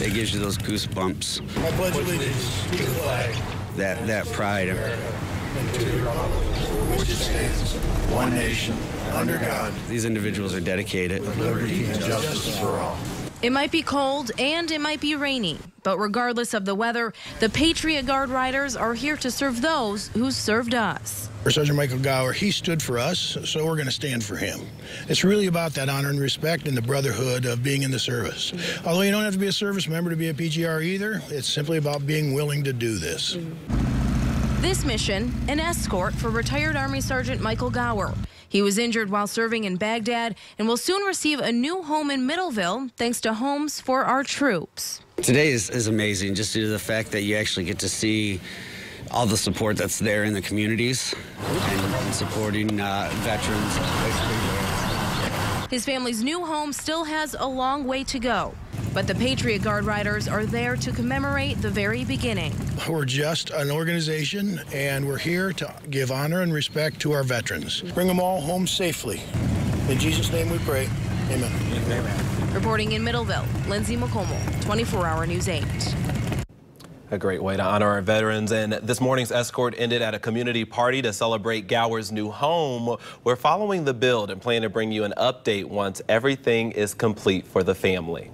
it gives you those goosebumps, I pledge allegiance to the flag that that pride. and to the republic which stands, one nation, under God, These individuals are dedicated. liberty and justice for all. It might be cold and it might be rainy, but regardless of the weather, the Patriot Guard riders are here to serve those who served us. For Sergeant Michael Gower, he stood for us, so we're going to stand for him. It's really about that honor and respect and the brotherhood of being in the service. Although you don't have to be a service member to be a PGR either, it's simply about being willing to do this. This mission, an escort for retired Army Sergeant Michael Gower. He was injured while serving in Baghdad and will soon receive a new home in Middleville thanks to Homes for Our Troops. Today is, is amazing just due to the fact that you actually get to see all the support that's there in the communities and, supporting uh, veterans. His family's new home still has a long way to go, but the Patriot Guard riders are there to commemorate the very beginning. We're just an organization, and we're here to give honor and respect to our veterans. Bring them all home safely. In Jesus' name we pray. Amen. Amen. Reporting in Middleville, Lindsay McComo, 24 Hour News 8. A great way to honor our veterans. And this morning's escort ended at a community party to celebrate Gower's new home. We're following the build and plan to bring you an update once everything is complete for the family.